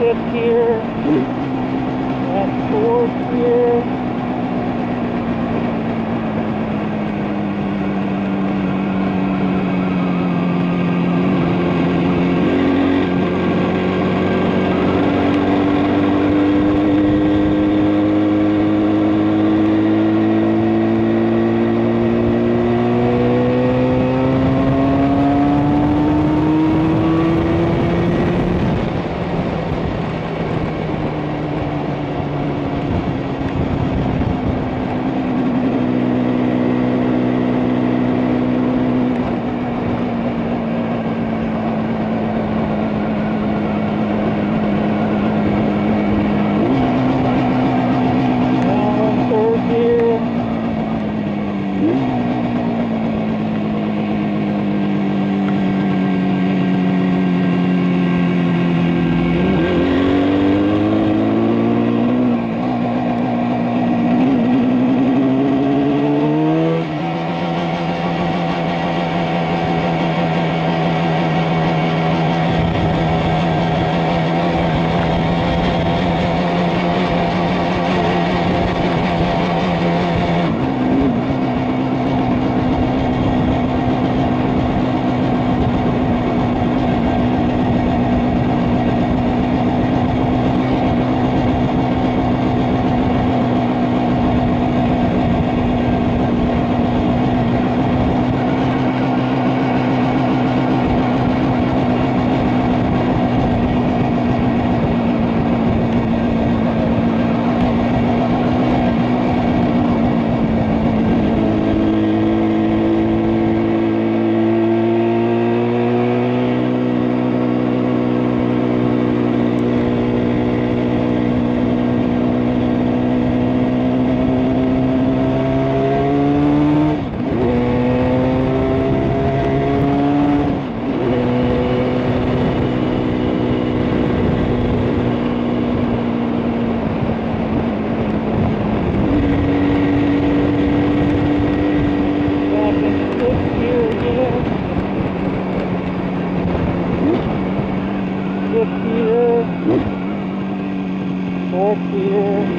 fifth gear. That's fourth gear. Tokyo.